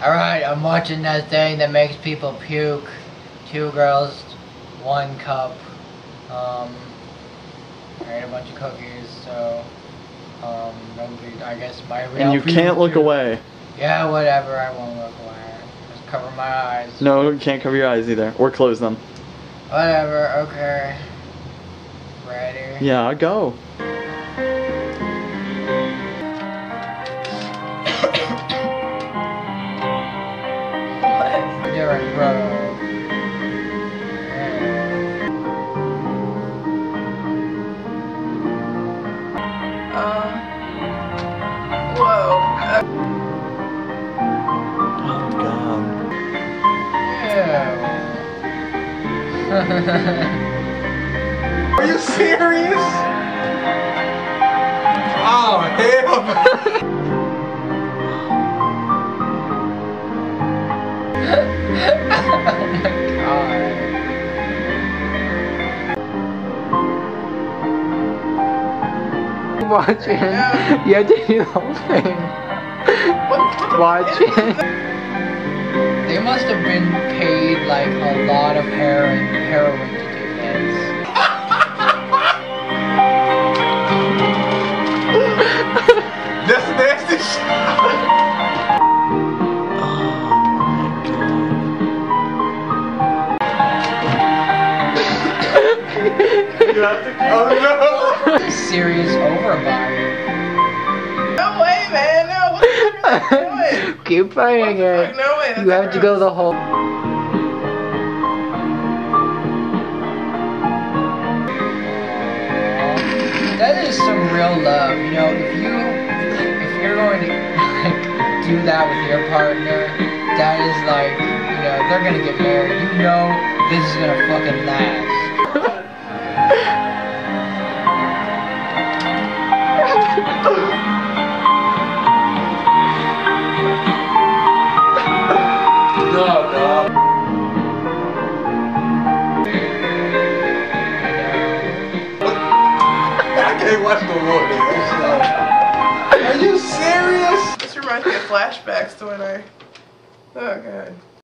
Alright, I'm watching that thing that makes people puke. Two girls, one cup. Um, I ate a bunch of cookies, so, um, nobody, I guess my real And you can't look puke. away. Yeah, whatever, I won't look away. Just cover my eyes. No, you can't cover your eyes either. Or close them. Whatever, okay. Ready? Yeah, I go. Derek Rowe. Uh, whoa. Oh god. Yeah. Are you serious? Oh, hell oh my god. Watching. You have to do the whole thing. Watching. They must have been paid like a lot of heroin, heroin Oh no. Serious overbite. no way, man. No, what the fuck are you doing? Keep playing it. fuck? No way. You have to go the whole. That is some real love, you know. If you if you're going to like do that with your partner, that is like you know they're gonna get married. You know this is gonna fucking last. Can't watch no more. Are you serious? This reminds me of flashbacks to when I. Oh god.